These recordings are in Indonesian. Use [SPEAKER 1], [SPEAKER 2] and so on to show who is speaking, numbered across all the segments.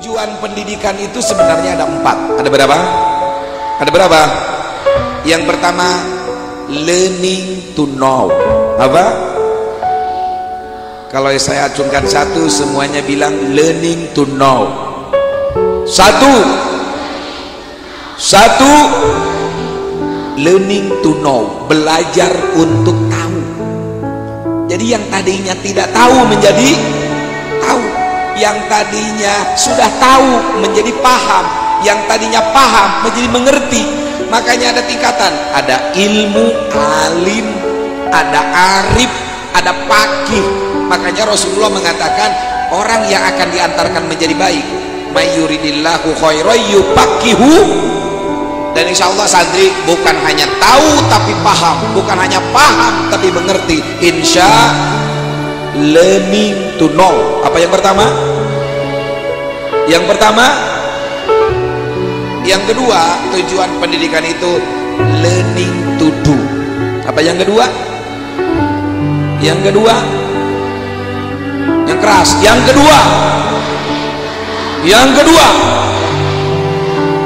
[SPEAKER 1] Tujuan pendidikan itu sebenarnya ada empat. Ada berapa? Ada berapa? Yang pertama, learning to know. Apa? Kalau saya acungkan satu, semuanya bilang learning to know. Satu, satu, learning to know, belajar untuk tahu. Jadi yang tadinya tidak tahu menjadi yang tadinya sudah tahu menjadi paham yang tadinya paham menjadi mengerti. Makanya ada tingkatan ada ilmu alim ada arif ada pakih makanya Rasulullah mengatakan orang yang akan diantarkan menjadi baik mayuridillahu khairan dan insya Allah santri bukan hanya tahu tapi paham bukan hanya paham tapi mengerti. Insya learning to know. Apa yang pertama yang pertama yang kedua tujuan pendidikan itu learning to do. Apa yang kedua? Yang kedua yang keras. Yang kedua yang kedua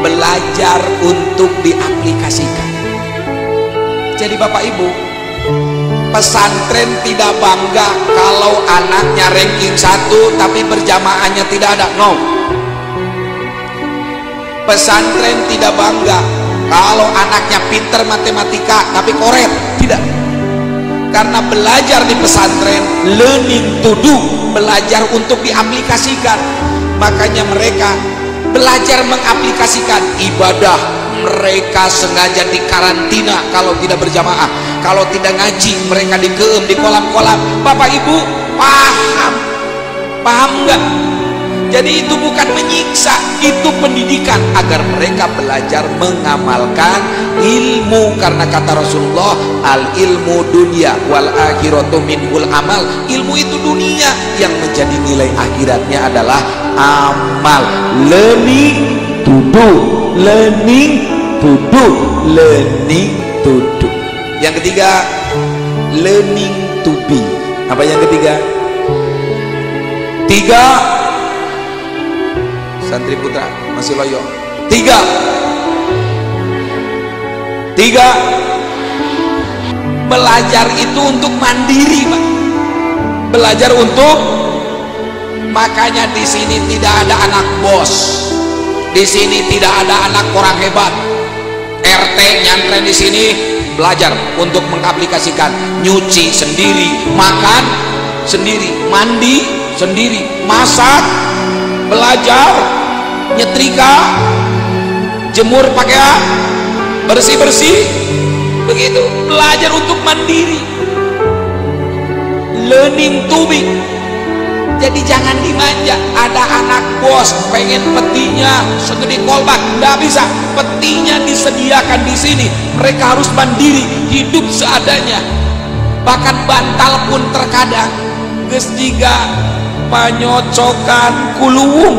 [SPEAKER 1] belajar untuk diaplikasikan. Jadi bapak ibu pesantren tidak bangga kalau anaknya ranking satu tapi berjamaahnya tidak ada. No pesantren tidak bangga kalau anaknya pinter matematika tapi koret. Tidak. Karena belajar di pesantren learning to do belajar untuk diaplikasikan. Makanya mereka belajar mengaplikasikan ibadah mereka sengaja di karantina kalau tidak berjamaah. Kalau tidak ngaji mereka dikeem di kolam-kolam. Bapak ibu paham. Paham nggak jadi itu bukan menyiksa itu pendidikan agar mereka belajar mengamalkan ilmu. Karena kata Rasulullah al ilmu dunia wal akhiratu minhul amal. Ilmu itu dunia. Yang menjadi nilai akhiratnya adalah amal. Learning to do learning to do learning to do yang ketiga learning to be. Apa yang ketiga? Tiga santri putra masih loyo. Tiga. Tiga. Belajar itu untuk mandiri pak. Belajar untuk makanya di sini tidak ada anak bos. Di sini tidak ada anak orang hebat. RT nyantren di sini belajar untuk mengaplikasikan. Nyuci sendiri makan sendiri mandi sendiri masak belajar nyetrika jemur pakaian bersih-bersih begitu. Belajar untuk mandiri. Learning to be. Jadi jangan dimanja. Ada anak bos pengen petinya segede kolbak. Nggak bisa. Petinya disediakan di sini. Mereka harus mandiri hidup seadanya. Bahkan bantal pun terkadang. Gestiga panyocokan kuluwung.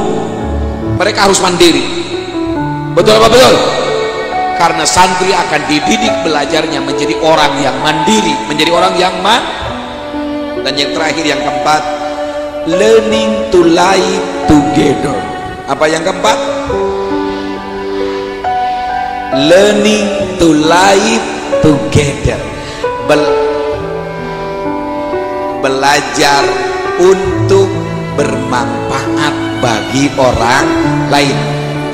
[SPEAKER 1] Mereka harus mandiri. Betul apa betul? Karena santri akan dididik belajarnya menjadi orang yang mandiri menjadi orang yang man dan yang terakhir yang keempat learning to live together. Apa yang keempat? Learning to live together. Bel belajar untuk bermanfaat bagi orang lain.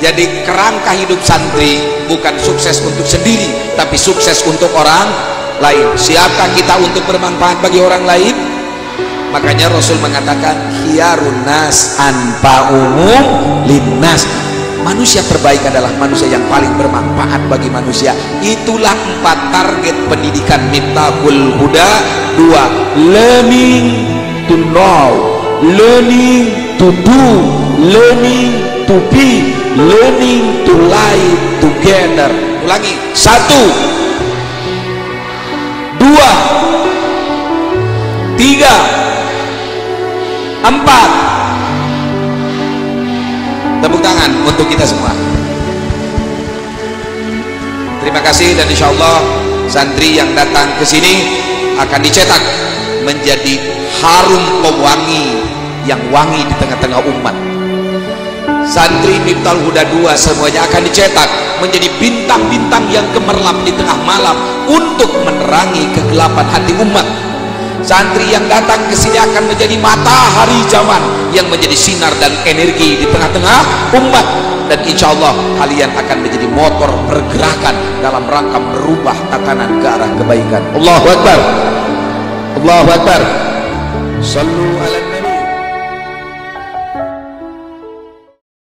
[SPEAKER 1] Jadi kerangka hidup santri bukan sukses untuk sendiri tapi sukses untuk orang lain. Siapkah kita untuk bermanfaat bagi orang lain? Makanya Rasul mengatakan khiyarun nas linnas. Manusia terbaik adalah manusia yang paling bermanfaat bagi manusia. Itulah empat target pendidikan miftahul huda. Dua learning to know learning to do learning to be learning to live together. Ulangi. Satu. Dua. Tiga. Empat. Tepuk tangan untuk kita semua. Terima kasih dan insya Allah santri yang datang ke sini akan dicetak menjadi harum pewangi yang wangi di tengah-tengah umat. Santri Miftah Huda 2 semuanya akan dicetak menjadi bintang-bintang yang gemerlap di tengah malam untuk menerangi kegelapan hati umat. Santri yang datang ke sini akan menjadi matahari zaman yang menjadi sinar dan energi di tengah-tengah umat. Dan insya Allah kalian akan menjadi motor pergerakan dalam rangka merubah tatanan ke arah kebaikan. Allahu Akbar. Allahu Akbar صلوا على النبي